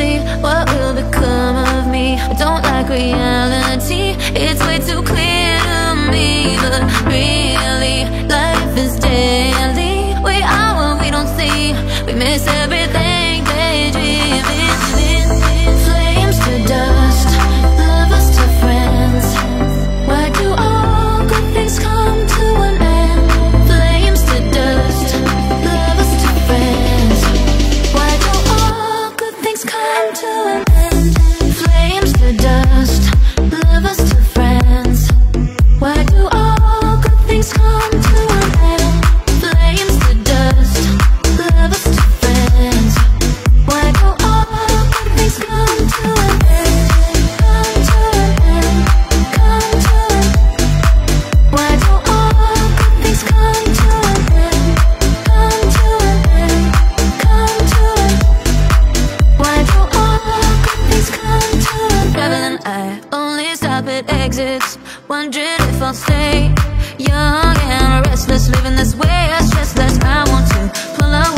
sleep What will become of me? I don't like reality It's way too clear to me But really, exits Wondering if I'll stay Young and restless Living this way, I stress less I want to pull up.